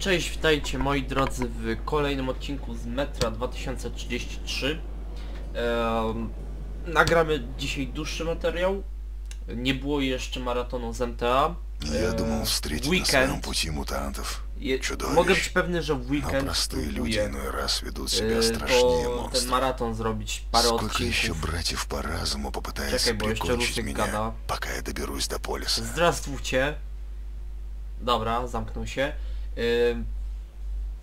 cześć, witajcie moi drodzy w kolejnym odcinku z Metra 2033. Em, nagramy dzisiaj dłuższy materiał. Nie było jeszcze maratonu z MTA. Я Э, думал встретить на weekend. своем пути мутантов. Je, Чудовищ. mogę być pewny, że w Но weekend простые люди spróbuję иной раз ведут e, себя страшнее to, ten монстров. maraton zrobić parę Сколько еще odcinków. братьев по разуму попытается Czekaj, bo jeszcze прикончить Rusek меня, gada. пока я доберусь до полиса. Zdrastwujcie. Dobra, zamknął się.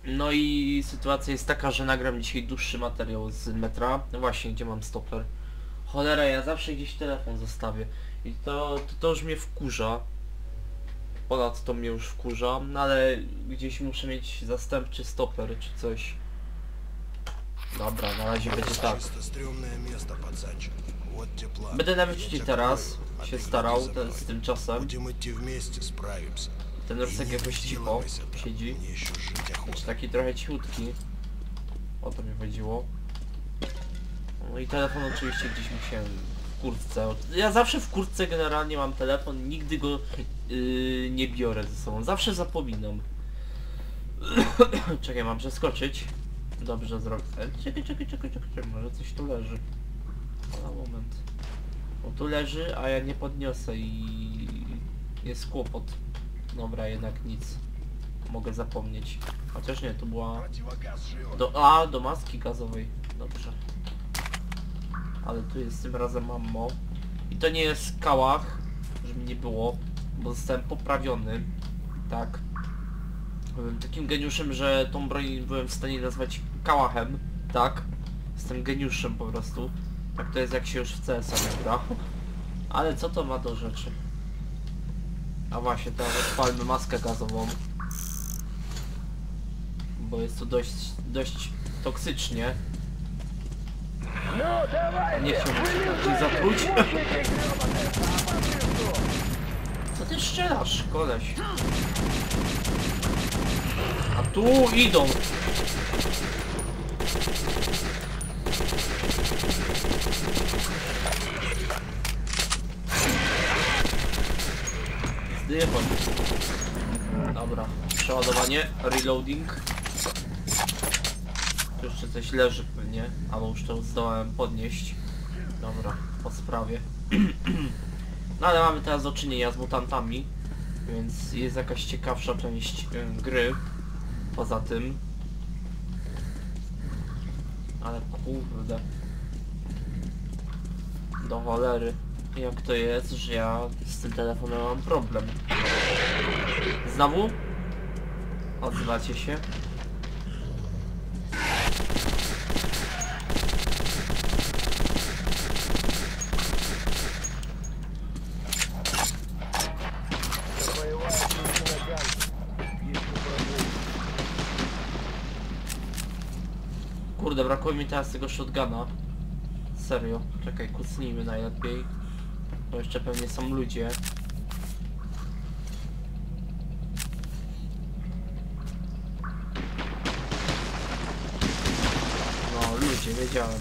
No i sytuacja jest taka, że nagram dzisiaj dłuższy materiał z metra. No właśnie, gdzie mam stopler. Cholera, ja zawsze gdzieś telefon zostawię. I to, to, to już mnie wkurza. Ponadto mnie już wkurza, no ale gdzieś muszę mieć zastępczy stopler czy coś. Dobra, na razie będzie tak. Będę nawet teraz się starał z tym czasem. Ten rusek jakoś cicho siedzi. Jest taki trochę cichutki. O to mi chodziło. No i telefon oczywiście gdzieś mi się w kurtce. Ja zawsze w kurtce generalnie mam telefon, nigdy go yy, nie biorę ze sobą. Zawsze zapominam. czekaj, mam przeskoczyć. Dobrze zrobię. E, czekaj, czekaj, czekaj, czekaj, może coś tu leży. Na moment. Bo tu leży, a ja nie podniosę i jest kłopot. Dobra, jednak nic. Mogę zapomnieć. Chociaż nie, to była... Do, a, do maski gazowej. Dobrze. Ale tu jest tym razem mammo. I to nie jest w kałach, żeby nie było, bo zostałem poprawiony. Tak. Byłem takim geniuszem, że tą broń byłem w stanie nazwać kałachem. Tak. Jestem geniuszem po prostu. Tak to jest jak się już w CS gra. Ale co to ma do rzeczy? A właśnie, teraz odpalmy maskę gazową. Bo jest to dość, dość toksycznie. Nie chciałbym się bardziej zatruć. Co ty strzelasz, koleś? A tu idą. Dobra, przeładowanie, reloading. Tu jeszcze coś leży pewnie, albo już to zdołałem podnieść. Dobra, po sprawie. no ale mamy teraz do czynienia z mutantami, więc jest jakaś ciekawsza część gry. Poza tym. Ale kurde. Do cholery. Jak to jest, że ja z tym telefonem mam problem? Znowu? Odzywacie się? Kurde, brakuje mi teraz tego shotguna. Serio. Czekaj, kucnijmy najlepiej. Bo jeszcze pewnie są ludzie. No, ludzie, wiedziałem.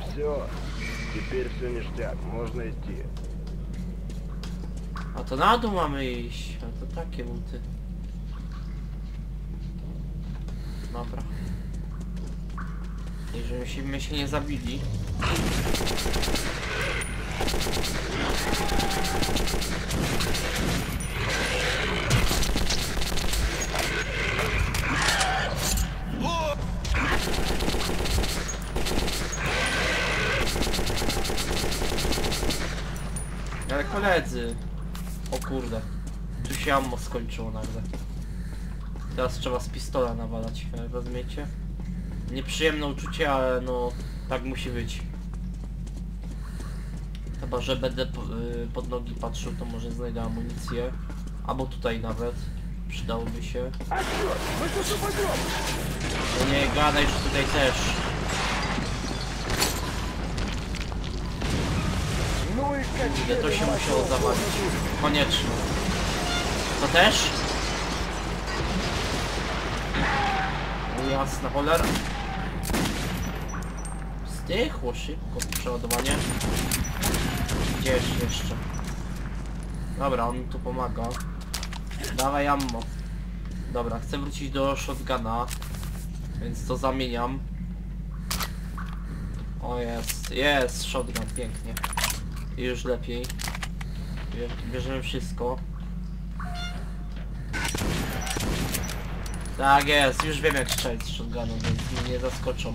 Все, теперь все ништяк, можно идти. A to na dół mamy iść. A to takie buty. Dobra. I żebyśmy się nie zabili. Ale koledzy. O kurde. Tu się ammo skończyło nagle. Teraz trzeba z pistola nawalać, rozumiecie? Nieprzyjemne uczucie, ale no tak musi być. Chyba, że będę y, pod nogi patrzył, to może znajdę amunicję. Albo tutaj nawet. Przydałoby się. No nie gadaj, że tutaj też. Ile to się musiało zawalić? Koniecznie. To też? No jasna cholera. Zdechło szybko przeładowanie. Gdzieś jeszcze? Dobra, on mi tu pomaga. Dawaj ammo. Dobra, chcę wrócić do shotguna. Więc to zamieniam. O jest, jest shotgun, pięknie. I już lepiej. Bie- Bierzemy wszystko. Tak jest, już wiem jak strzelić z shotgunu, więc mnie nie zaskoczą.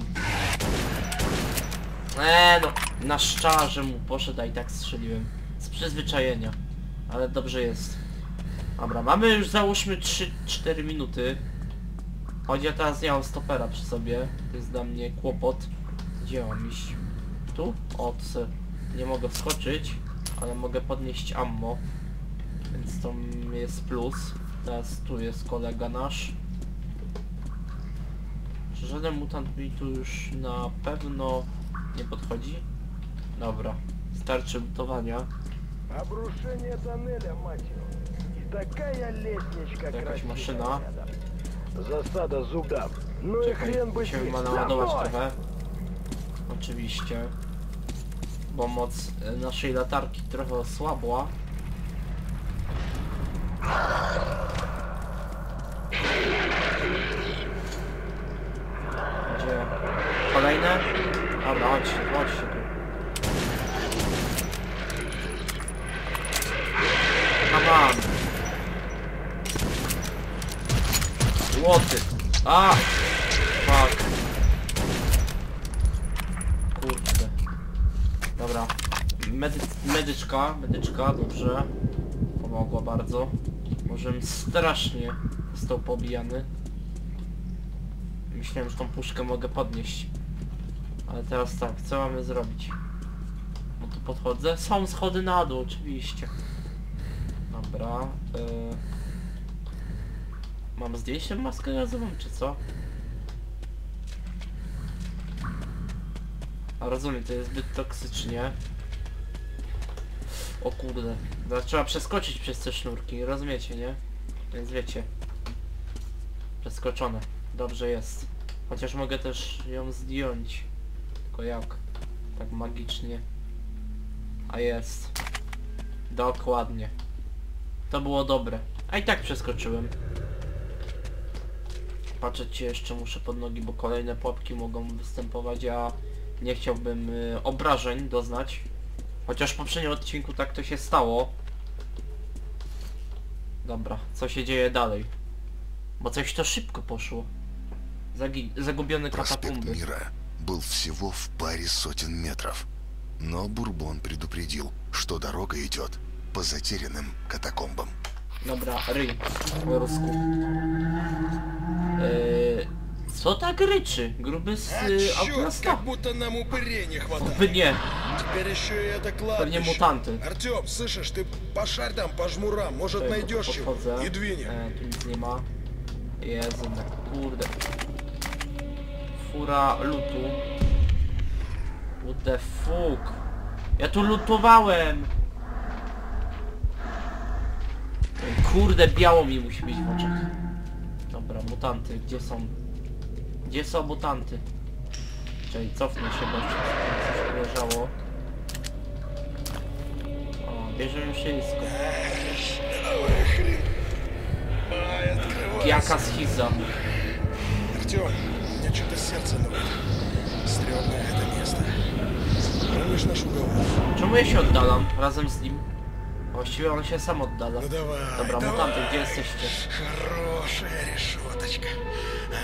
Eee no, na szczarze mu poszedł, a i tak strzeliłem. Z przyzwyczajenia. Ale dobrze jest. Dobra, mamy już załóżmy 3-4 minuty. Choć ja teraz nie mam stopera przy sobie. To jest dla mnie kłopot. Gdzie mam iść? Tu? O, tu se- nie mogę wskoczyć, ale mogę podnieść ammo. Więc to jest plus. Teraz tu jest kolega nasz. Żaden mutant mi tu już na pewno nie podchodzi? Dobra. Starczy lutowania. Обрушение тоннеля, мать его. И такая лестничка Jakaś красивая maszyna. рядом. Засада зубов. Ну и Czekaj, хрен бы с musimy ним. ma naładować Давай! trochę. Oczywiście. Bo moc e, naszej latarki trochę osłabła. Możem strasznie został pobijany. Myślałem, że tą puszkę mogę podnieść. Ale teraz tak, co mamy zrobić? No tu podchodzę. Są schody na dół, oczywiście. Dobra. y, Mam zdjąć tę maskę gazową, czy co? A rozumiem, to jest zbyt toksycznie. O kurde. No, trzeba przeskoczyć przez te sznurki, rozumiecie, nie? Więc wiecie. Przeskoczone. Dobrze jest. Chociaż mogę też ją zdjąć. Tylko jak? Tak magicznie. A jest. Dokładnie. To było dobre. A i tak przeskoczyłem. Patrzeć jeszcze muszę pod nogi, bo kolejne pułapki mogą występować, a nie chciałbym y, obrażeń doznać. Chociaż w poprzednim odcinku tak to się stało. Dobra, co się dzieje dalej? Bo coś to szybko poszło. Zagi zagubione Проспект katakumby. Мира был всего в паре сотен метров. Но Бурбон предупредил, что дорога идет по затерянным катакомбам. Dobra, ryj po rusku. Eee, co tak ryczy? Gruby z А y, чёрт, Outlasta? как будто нам упырей не хватает. By nie, Теперь еще и это pewnie кладбище. mutanty. Артем, слышишь, ты пошарь там по жмурам, может Tutaj найдешь чего podchodzę. и двинем. E, tu nic nie ma. Jezu, no kurde. Fura lutu. What the fuck? Ja tu lutowałem! Ej, Kurde, biało mi musi być w oczach. Dobra, mutanty, gdzie są? Gdzie są mutanty? Czyli cofnę się, bo coś tu leżało. O, bierzemy wszystko. Ай, открывайся. Jaka schiza. Артем, мне что-то сердце ноет. Стрёмное это место. Помнишь наш уговор? Czemu ja się oddalam razem z nim? Właściwie on się sam oddala. Ну давай, Dobra, давай. mutanty, gdzie jesteście? Хорошая решеточка.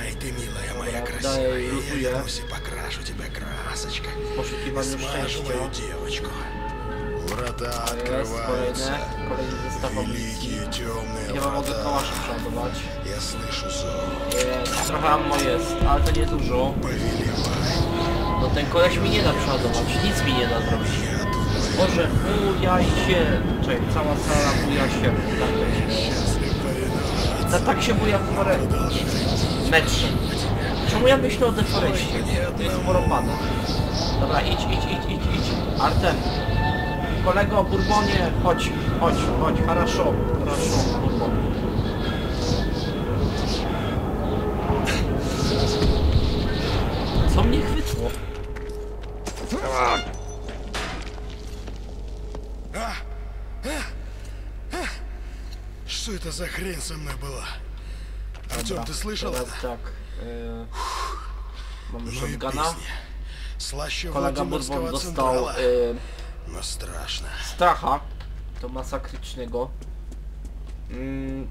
Ай, ты милая моя Dobra, красивая. dalej Я lutuję. вернусь и покрашу тебя красочкой. W poszukiwaniu Смажу мою szczęścia. девочку. Wrota To jest открываются. kolejne, kolejny zestaw amunicji. Великие темные Nie ma mogę врата. kałasza przeładować. Я слышу зов. Jest, trochę ammo jest, ale to nie dużo. Повелевай. No ten koleś mi nie da przeładować, nic mi nie da zrobić. Я твой Boże, bujaj się! Czekaj, cała sala buja się. Tak, jest. счастлив повиноваться. Ta, tak się buja w forę... metrze. Czemu ja myślę o deforeście? To jest porąbane. Dobra, idź, idź, idź, idź, idź. Artem. Kolego, Bourbonie, chodź, chodź, chodź, хорошо, хорошо, Bourbon. Co mnie chwytło? А, а, а, что за хрень со мной была? Артем, Dobra, ты слышал teraz это? tak. Yy, mamy Ну и shotguna. песни. Слаще Kolega Владимирского Bourbon dostał Централа. yy, Но страшно. stracha. To masakrycznego. Mm,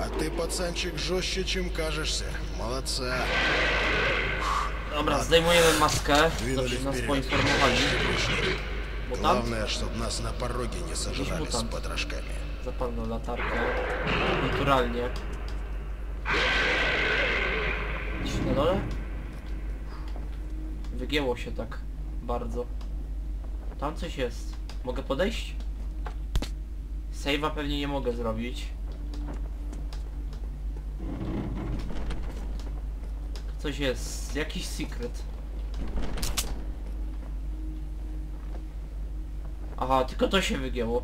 А ты, пацанчик, жестче, чем кажешься. Молодца. dobra, zdejmujemy maskę. Двинули Dobrze nas вперед. poinformowali. Пришли. Mutant? Главное, чтобы нас на пороге не сожрали с мутант. потрошками. Zapalną latarkę. Naturalnie. Dole? Wygięło się tak bardzo. Tam coś jest. Mogę podejść? Save'a pewnie nie mogę zrobić. Coś jest. Jakiś secret. Aha, tylko to się wygięło.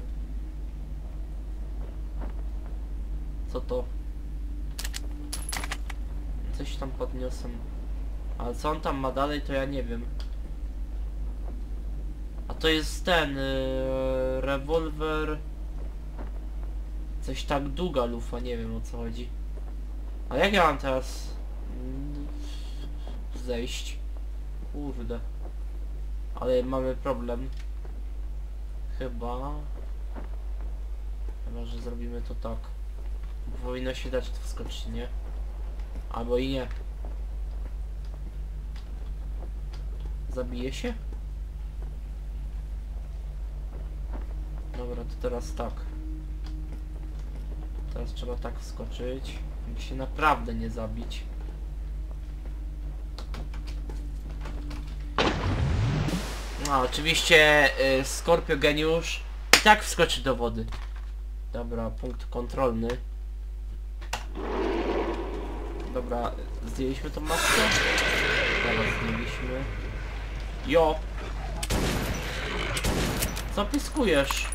Co to? Podniosłem. Ale co on tam ma dalej, to ja nie wiem. A to jest ten... Yy, rewolwer... Coś tak długa lufa, nie wiem o co chodzi. A jak ja mam teraz... mm, Zejść? Kurde. Ale mamy problem. Chyba... Chyba, że zrobimy to tak. Powinno się dać to wskoczyć, nie? Albo i nie. Zabije się? Dobra, to teraz tak. Teraz trzeba tak wskoczyć. Żeby się naprawdę nie zabić. No, oczywiście y, Skorpio Geniusz i tak wskoczy do wody. Dobra, punkt kontrolny. Dobra, zdjęliśmy tą maskę? Teraz zdjęliśmy. Jo! Co piskujesz?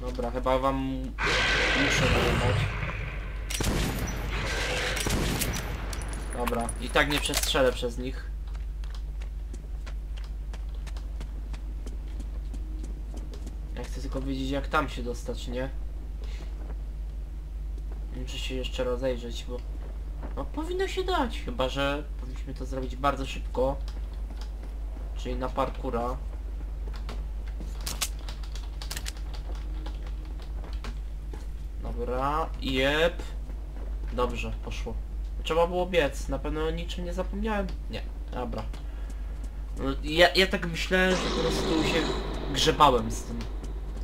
Dobra, chyba wam muszę nalewać. Dobra, i tak nie przestrzelę przez nich. Ja chcę tylko wiedzieć jak tam się dostać, nie? Muszę się jeszcze rozejrzeć, bo... No powinno się dać, chyba że powinniśmy to zrobić bardzo szybko. Czyli na parkura. Dobra, jep. Dobrze, poszło. Trzeba było biec, na pewno o niczym nie zapomniałem. Nie, dobra. Ja, ja tak myślałem, że po prostu się grzebałem z tym.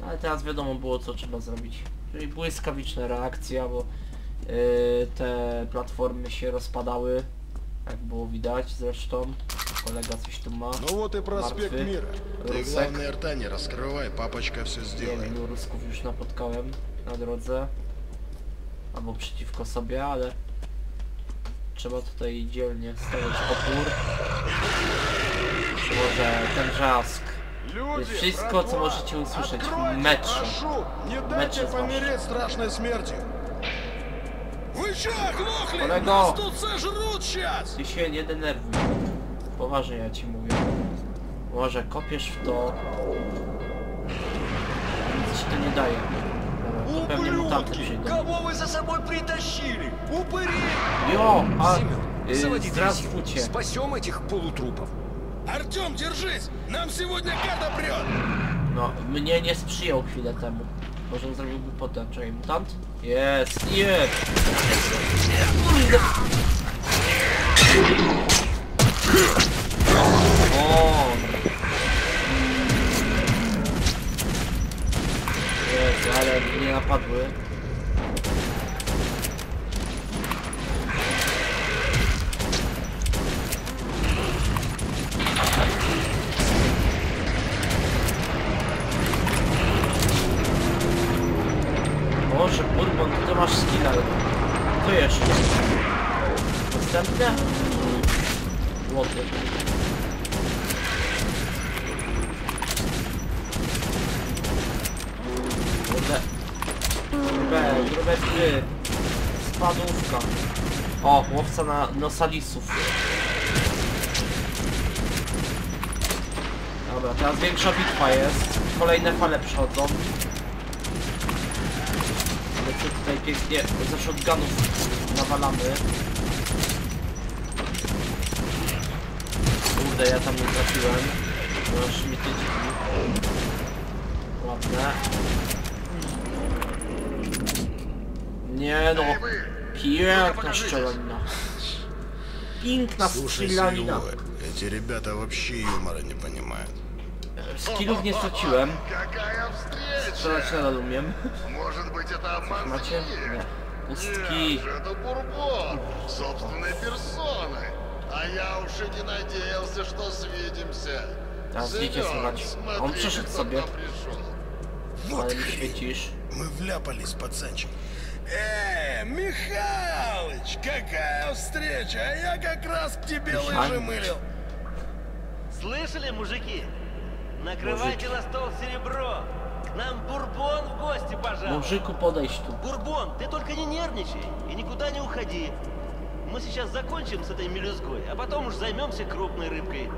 Ale teraz wiadomo było co trzeba zrobić. Czyli błyskawiczna reakcja, bo yy, te platformy się rozpadały. Jak było widać zresztą. Kolega coś tu ma. Ну вот и проспект Мертвый. мира. Ты Русак. главное рта не раскрывай, папочка все Nie сделает. wiem, Rusków już napotkałem na drodze. Albo przeciwko sobie, ale trzeba tutaj dzielnie stawiać opór. Może ten wrzask. To jest wszystko, co możecie usłyszeć w metrze. Прошу, не Metrze дайте zwłaszcza. помереть страшной смертью. Вы чё, оглохли? Kolego! Нас тут сожрут сейчас! Ty się nie denerwuj. Poważnie ja ci mówię. Może kopiesz w to. Nic ci to nie daje. Dobra, to pewnie mutanty przyjdą. Кого вы за собой притащили? Упыри! Jo, a Семен, y, заводи дрезину. здравствуйте. Спасем этих полутрупов. Артем, держись! Нам сегодня карта прет! No, mnie nie sprzyjał chwilę temu. Może zrobiłby potem. Czekaj, mutant? Jest, jest! Kurde! O! Jezu, ale mnie napadły. Boże, Bourbon, ty masz skilla. Co jeszcze? Następne? Łoty. Kurde. Grube gry. Spadówka. O, łowca na nosalisów. Dobra, teraz większa bitwa jest. Kolejne fale przychodzą. jeszcze tutaj pięknie ze shotgunów nawalamy. Kurde, ja tam nie trafiłem. Aż mnie to dziwi. Ładne. Nie no. Piękna strzelanina. Piękna Слушай, strzelanina. Силуэ, эти ребята вообще юмора не понимают. Skillów nie straciłem. Какая встреча! Strzelać nadal umiem. Может быть, это обман Macie? Nie. Pustki. Это Бурбон, собственной персоной. А я уж и не надеялся, что свидимся. Семён, słuchać. смотри, нам пришел. Вот хрень. Мы вляпались, пацанчик. Э, Михалыч, какая встреча! А я как раз к тебе лыжи Михалыч. мылил. Слышали, мужики? Накрывайте на стол серебро. К нам Бурбон в гости пожалуй. Мужику podejść tu. Бурбон, ты только не нервничай и никуда не уходи. Мы сейчас закончим с этой мелюзгой, а потом уж займемся крупной рыбкой.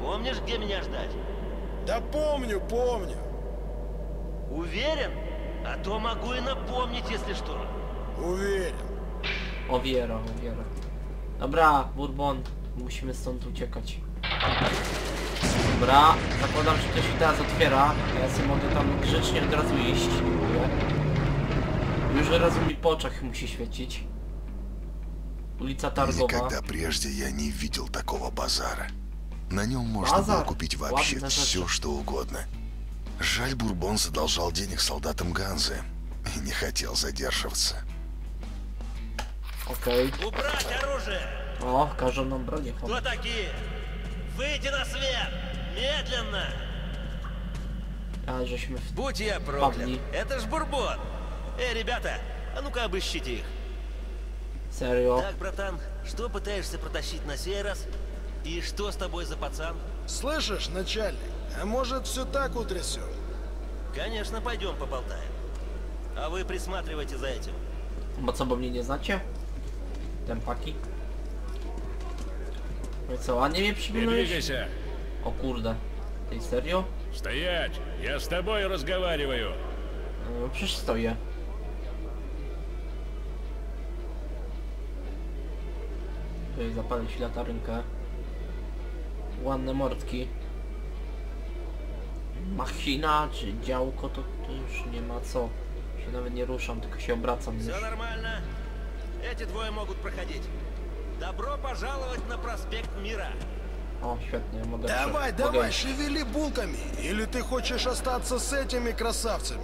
Помнишь, где меня ждать? Да помню, помню. Уверен? А то могу и напомнить, если что. Уверен. Owiera, owiera. Dobra, Bourbon. Musimy stąd uciekać. Dobra, zakładam, że to się teraz otwiera. Ja sobie mogę tam grzecznie od razu iść. Dziękuję. Już od razu mi po oczach musi świecić. Ulica Targowa. Никогда прежде я не видел такого базара. На нем можно Базар? было купить вообще Ладно, все, зачем? что угодно. Жаль, Бурбон задолжал денег солдатам Ганзы и не хотел задерживаться. Okej. Убрать оружие! O, każą nam bronię. Кто такие? Выйти на свет! Медленно! W... Будь я Павли. проклят! Это ж Бурбон! Эй, ребята, а ну-ка обыщите их. Serio. Так, братан, что пытаешься протащить на сей раз? И что с тобой за пацан? Слышишь, начальник, а может все так утрясем? Конечно, пойдем поболтаем. А вы присматривайте за этим. Co, bo mnie nie znacie? Tempaki? No i co, ładnie mnie Не przypomniałeś? двигайся! O kurde. Tej serio? Стоять! Я с тобой разговариваю! No, przecież stoję. Tutaj zapalić latarynkę. Ładne mordki. Machina czy działko to, to już nie ma co. Się nawet nie ruszam, tylko się obracam już. Все нормально? Эти двое могут проходить. Добро пожаловать на проспект Мира. O, świetnie, mogę Давай, mogę давай, iść. шевели булками. Или ты хочешь остаться с этими красавцами?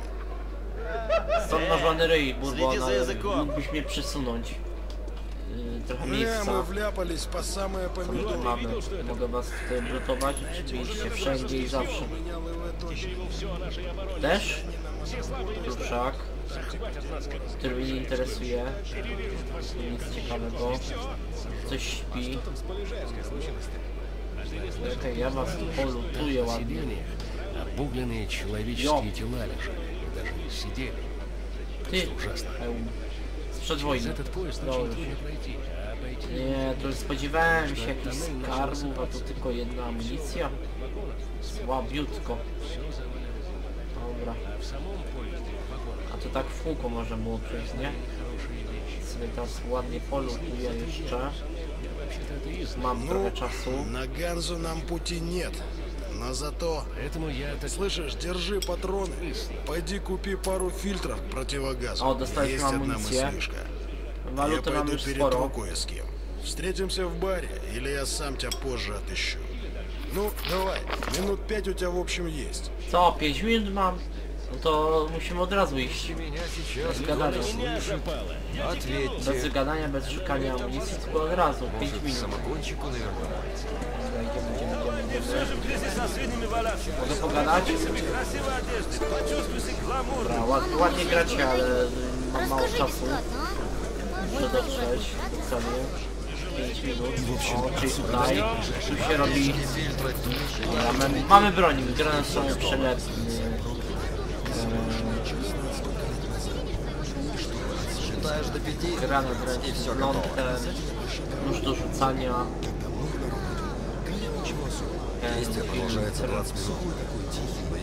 Stąd marzony ryj, Следи Bourbon, za ale językiem. mógłbyś mnie przesunąć. Yy, trochę Не, miejsca. мы вляпались по самые Tu помидоры. mamy. Mogę was tutaj brutować, oczywiście wszędzie i zawsze. Менял его точно. Też? Ruszak. Który mnie nie interesuje. Nic ciekawego. Coś śpi. Okej, ja was tu polutuję ładnie. Обугленные человеческие тела лежали и даже сидели. Ty, hełm. Sprzed wojny. Этот поезд очень Dobrze. трудно пройти, а обойти Nie, to już spodziewałem się jakichś skarbów, a tu tylko jedna amunicja. Słabiutko. Dobra. A to tak w kółko można było przejść, nie? Sobie teraz ładnie polutuję jeszcze. Mam trochę czasu. На Ганзу нам пути нет. Но зато... Поэтому я так Слышишь, держи патроны. Пойди купи пару фильтров к противогазу. О, достать Есть нам одна амуниция. мыслишка. Я Waluty mam пойду już перетру sporo. кое с кем. Встретимся в баре, или я сам тебя позже отыщу. Ну, давай, минут пять у тебя в общем есть. Co, 5 minut mam? No to musimy od razu iść. Меня сейчас Без гадания. Ответьте. Bez gadania, bez szukania amunicji, tylko od razu. 5 Может, minut. свиными валяться? Mogę pogadać? Dobra, ład, ładnie gracie, ale mam mało Расскажи czasu. бесплатно, а? Muszę dotrzeć do celu. I w общем, Oczy tutaj, tu się robi... Dobra, mamy, mamy broń, granat są przelepne. Считаешь до пяти, гранат, и все готово. Nóż do rzucania. Действие продолжается 20 минут.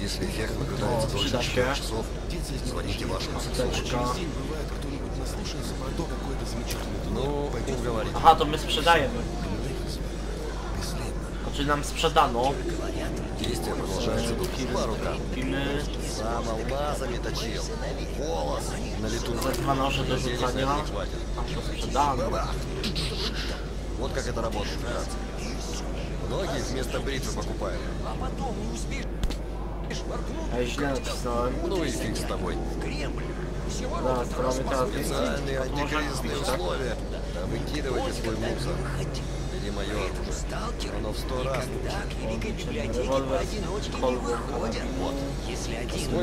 Если эффект наблюдается дольше 4 часов, звоните вашему сексологу. Ну, no, uговорить. Aha, to my sprzedajemy. Znaczy nam sprzedano. Действие продолжается до пару грамм. Сам алмазами точил. Волос. А вот как это работает, братцы. Многие вместо бритвы покупают. А потом не успеешь. А я źle. Ну и фиг с тобой. Кремль. Да, Специальные антикризисные условия. Да выкидывайте свой мусор. Или мое оружие. Оно в сто раз лучше. Револьвер Холвер. Вот. Если один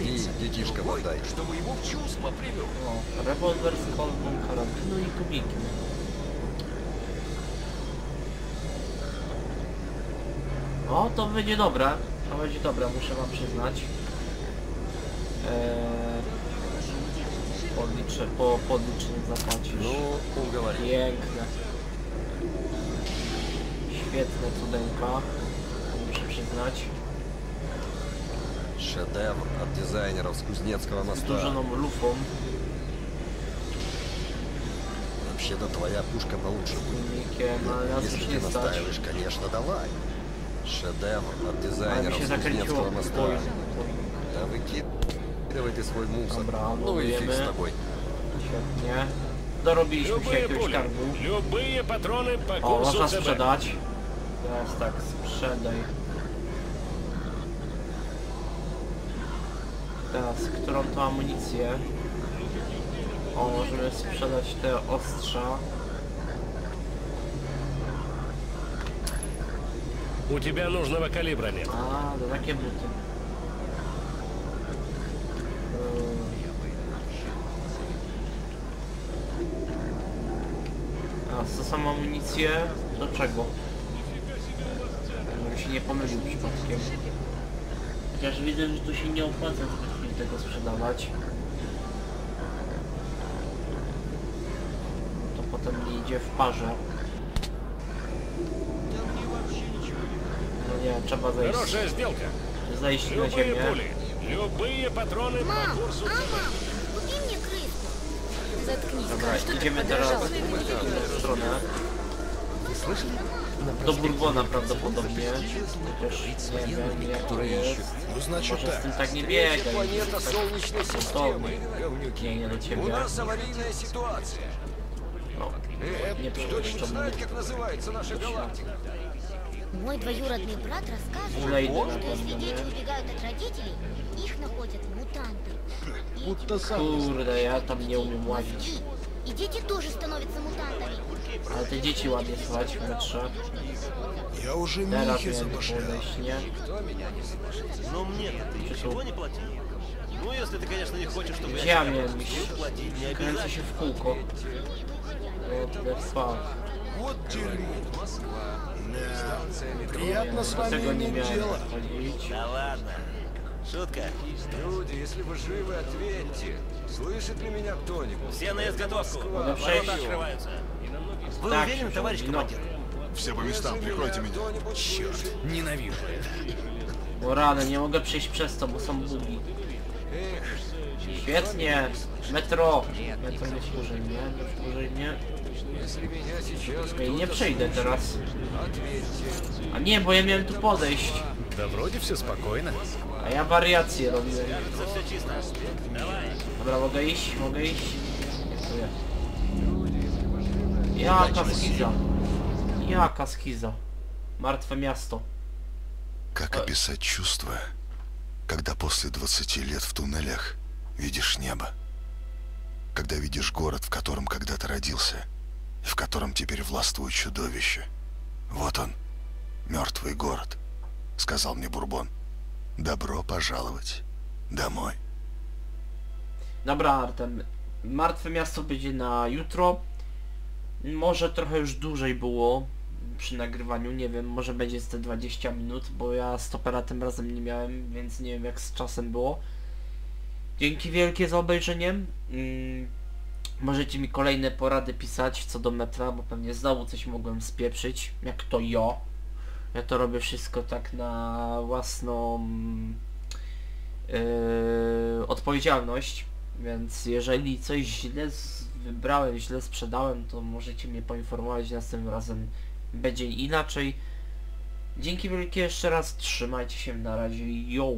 Иди, детишка, подай. Чтобы его в чувство привел. Револьвер с Холвер. Ну и кубики. No, to będzie dobra. To będzie dobra, muszę wam przyznać. Eee podliczy, po podliczeniu zapłacisz. No, ugowarki. Piękne. Świetne cudeńka, muszę przyznać. Шедевр от дизайнеров с Кузнецкого моста. С дужином луфом. Вообще, да, твоя пушка получше будет. Ну, если ты настаиваешь, конечно, давай. Шедевр от дизайнера с Кузнецкого моста. Да выкид. выкидывай ты свой мусор. Dobra, Ну и фиг с ładujemy. тобой. Świetnie. Dorobiliśmy się Любые jakiegoś пули, karbu. любые патроны по O, курсу można ЦБ. sprzedać. Teraz tak, sprzedaj. Teraz, którą to amunicję? O, możemy sprzedać te ostrza. У тебя нужного калибра нет. A, to takie buty. A, co są amunicje? Do czego? Żebym się nie pomylił przypadkiem. Chociaż widzę, że tu się nie opłaca w tej chwili tego sprzedawać. To potem nie idzie w parze. No nie, trzeba zejść, Хорошая сделка. zejść na Любые ziemię. пули, любые патроны по курсу ЦБ. Забрать. Геометра страны, Вы слышали? До Бурбона, правдоподобнее. Жить с военными, которые ищут. Ну, значит так. так не бегай. А планета Солнечной системы. Не, зачем У нас аварийная ситуация. Ну, э, нет, точно знает, как называется наша галактика. Мой двоюродный брат рассказывает, угу. что если дети убегают от родителей, их находят мутанты. Хм, будто сам. Я там не умею И дети тоже становятся мутантами. А это дети вам не свач, матша. Я уже да, мухи замышлял. Но ничего не платил. Ну, если ты, конечно, не хочешь, чтобы я... Я мне... Не обязательно. Кажется, еще в кулку. Вот, Версфал. Вот дерьмо. Москва. Да. Приятно с вами иметь дело. Да ладно. Шутка. Люди, если вы живы, ответьте. Слышит ли меня кто-нибудь? Все на изготовку. Ворота открываются. Вы Так, уверены, товарищ командир? Все по местам, прикройте меня. Слышит? Ненавижу это. Rany, nie mogę przejść przez to, bo są bugi. Świetnie! Metro! Metro nie wkurzy mnie, nie wkurzy mnie. Если меня сейчас nie кто-то przejdę teraz. Ответьте. A nie, bo ja miałem tu podejść. Да вроде все спокойно. A ja wariacje robiłem. За все чисто. Давай. Dobra, mogę iść, mogę iść. Jaka skiza. Jaka skiza. Martwe miasto. Как описать чувство, когда после 20 лет в туннелях видишь небо? Когда видишь город, в котором когда-то родился, в котором теперь властвует чудовище. Вот он, мертвый город, сказал мне Бурбон. Добро пожаловать домой. Dobra, Artem. Martwe miasto będzie na jutro. Może trochę już dłużej było przy nagrywaniu, nie wiem, może będzie z te 20 minut, bo ja stopera tym razem nie miałem, więc nie wiem jak z czasem było. Dzięki wielkie za obejrzenie. Mm, możecie mi kolejne porady pisać co do metra, bo pewnie znowu coś mogłem spieprzyć, jak to ja. Ja to robię wszystko tak na własną yy, odpowiedzialność. Więc jeżeli coś źle wybrałem, źle sprzedałem, to możecie mnie poinformować, następnym razem będzie inaczej. Dzięki wielkie jeszcze raz, trzymajcie się na razie, yo!